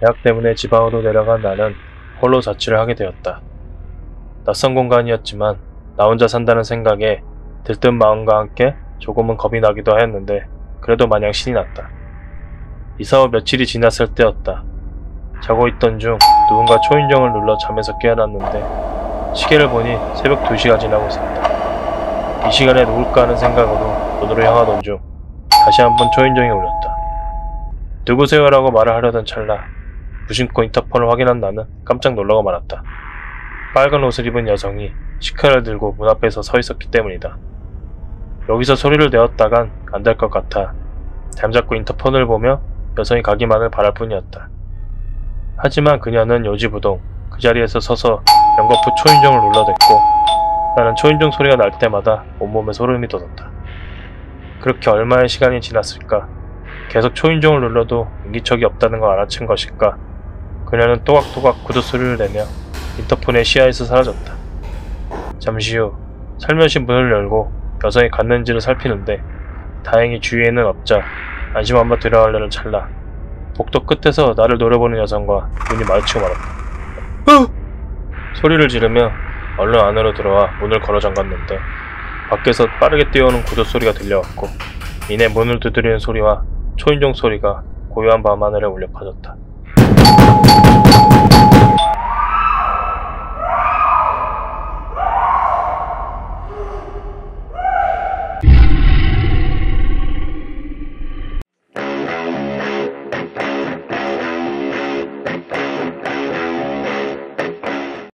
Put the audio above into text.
대학 때문에 지방으로 내려간 나는 홀로 자취를 하게 되었다. 낯선 공간이었지만 나 혼자 산다는 생각에 들뜬 마음과 함께 조금은 겁이 나기도 하였는데 그래도 마냥 신이 났다. 이사 후 며칠이 지났을 때였다. 자고 있던 중 누군가 초인종을 눌러 잠에서 깨어났는데 시계를 보니 새벽 2시가 지나고 있었다. 이 시간에 누굴까 하는 생각으로 문으로 향하던 중 다시 한번 초인종이 울렸다. 누구세요? 라고 말을 하려던 찰나 무심코 인터폰을 확인한 나는 깜짝 놀라고 말았다. 빨간 옷을 입은 여성이 시카를 들고 문 앞에서 서 있었기 때문이다. 여기서 소리를 내었다간 안 될 것 같아 잠잡고 인터폰을 보며 여성이 가기만을 바랄 뿐이었다. 하지만 그녀는 요지부동 그 자리에서 서서 연거푸 초인종을 눌러댔고 나는 초인종 소리가 날 때마다 온몸에 소름이 돋았다. 그렇게 얼마의 시간이 지났을까? 계속 초인종을 눌러도 인기척이 없다는 걸 알아챈 것일까? 그녀는 또각또각 구두 소리를 내며 인터폰의 시야에서 사라졌다. 잠시 후 살며시 문을 열고 여성이 갔는지를 살피는데 다행히 주위에는 없자 안심 한번 들어가려는 찰나 복도 끝에서 나를 노려보는 여성과 눈이 마주치고 말았다. 으! 소리를 지르며 얼른 안으로 들어와 문을 걸어 잠갔는데 밖에서 빠르게 뛰어오는 구두 소리가 들려왔고 이내 문을 두드리는 소리와 초인종 소리가 고요한 밤하늘에 울려 퍼졌다.